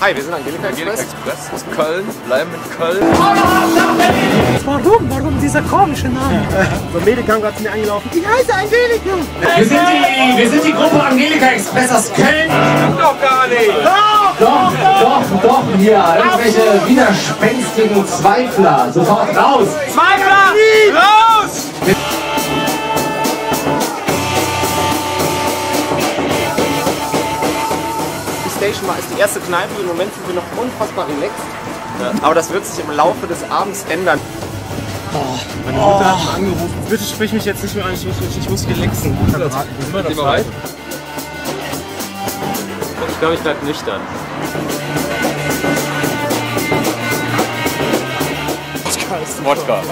Hi, wir sind Angelika Angelika Express. Express aus Köln, bleiben in Köln. Warum? Warum dieser komische Name? So ein Mädel kam gerade zu mir angelaufen. Ich heiße Angelika. Wir sind, die, wir sind die Gruppe Angelika Express aus Köln. Doch gar nicht! Doch, doch, doch, hier. Irgendwelche widerspenstigen Zweifler. Sofort raus. Raus! Station war ist die erste Kneipe. Im Moment sind wir noch unfassbar relaxed. Aber das wird sich im Laufe des Abends ändern. Meine Mutter hat mich angerufen. Bitte sprich mich jetzt nicht mehr an, ich muss, ich muss relaxen. Sind wir bereit? Ich glaube, ich bleib nüchtern. Wodka.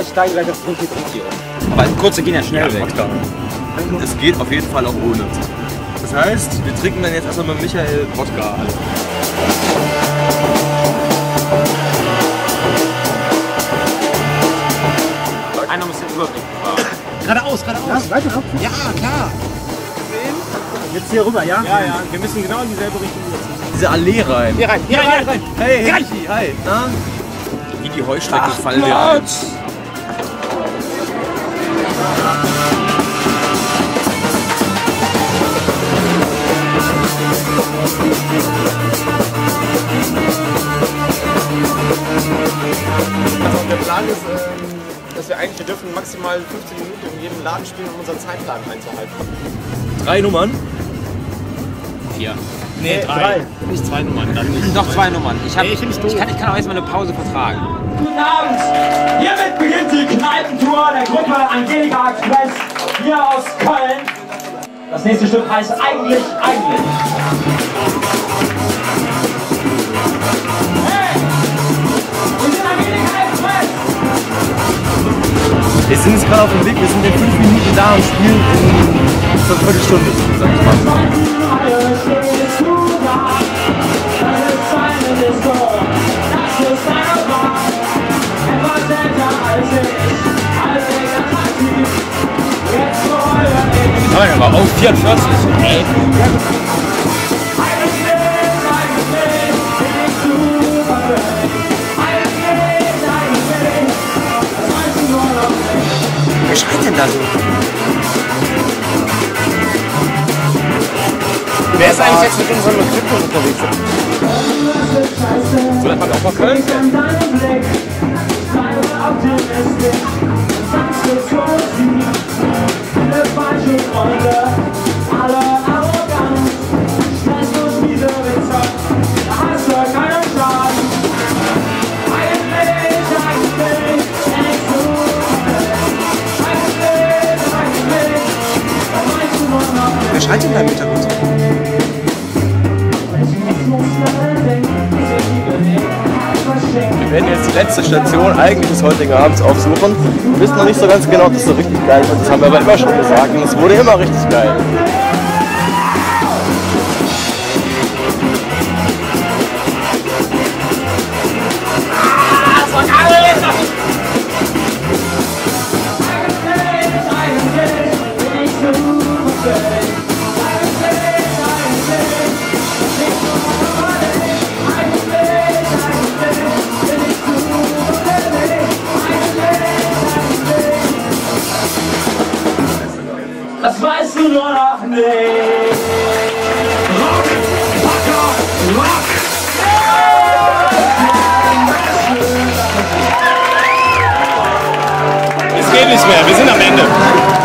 Ich steige gleich auf Punkt hier um. Aber kurze gehen ja schnell weg. Es geht auf jeden Fall auch ohne. Das heißt, wir trinken dann jetzt erstmal mit Michael Wodka alle. Einer muss den Überblick bewahren. Geradeaus, geradeaus. Weiter Kopf. Ja, klar. Jetzt hier rüber, ja? Ja, ja, wir müssen genau in dieselbe Richtung jetzt. Diese Allee rein. Hier rein, hier rein, hier rein. Hey, hey, Michi, hi. Na? Wie die Heuschrecken fallen wir an. Plan ist, ähm, dass wir eigentlich, wir dürfen maximal 15 Minuten in jedem Laden spielen, um unseren Zeitplan einzuhalten. Drei Nummern. Nee, drei. Nicht zwei Nummern, dann nicht. Doch zwei Nummern. Ich, hab, Nee, ich ich, kann, ich kann auch erstmal eine Pause vertragen. Guten Abend! Hiermit beginnt die Kneipentour der Gruppe Angelika Express hier aus Köln. Das nächste Stück heißt eigentlich, eigentlich. Auf dem Weg, wir sind in fünf Minuten da und spielen in einer Viertelstunde, sag ich mal. Stehst du da. Das denn da so? Wer ist eigentlich jetzt mit unserem Equipment unterwegs? So dass man auch mal Köln. Schreit denn da im Hintergrund? Wir werden jetzt die letzte Station eigentlich des heutigen Abends aufsuchen. Wir wissen noch nicht so ganz genau, ob das so richtig geil wird. Das haben wir aber immer schon gesagt und es wurde immer richtig geil. Das weißt du nur noch nicht. Rock, Rocker, Rock. Es geht nicht mehr, wir sind am Ende.